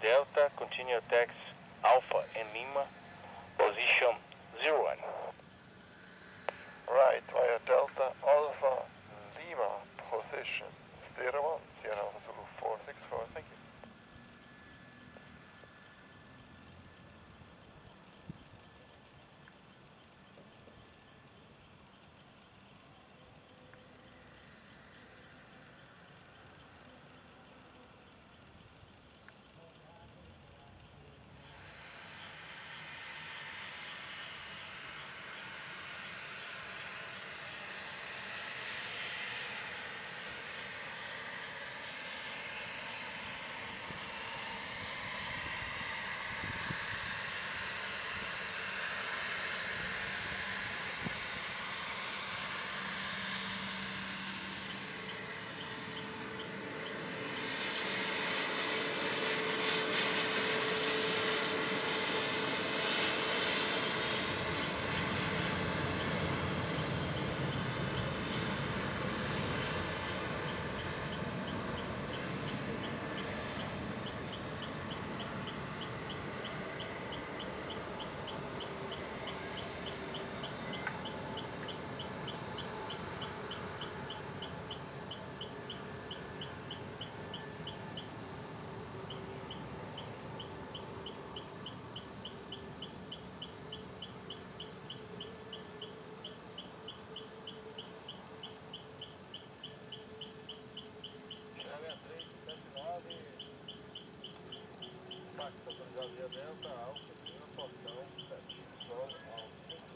Delta, continue attacks Alpha and Lima, position 01. Right, via Delta nave, táxi, autorizado de alta, alto, portão, sete, sol, alto.